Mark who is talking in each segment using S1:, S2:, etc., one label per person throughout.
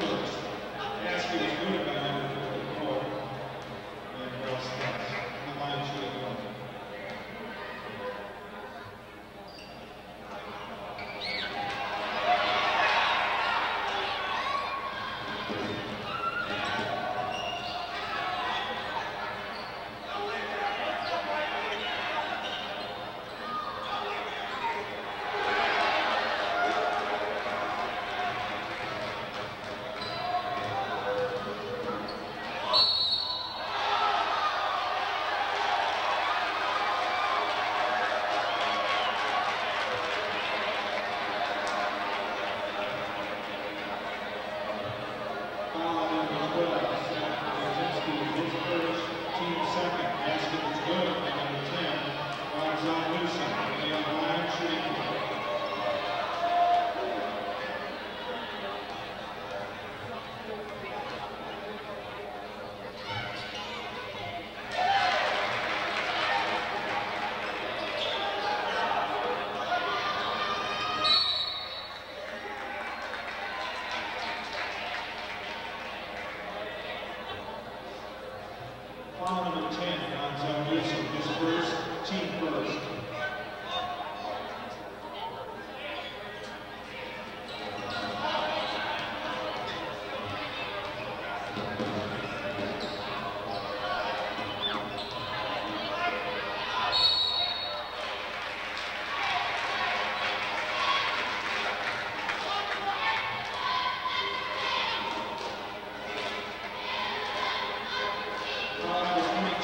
S1: first. That's what he's doing about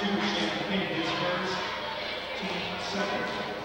S1: two, Champion Pittsburgh's team second.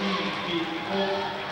S1: お!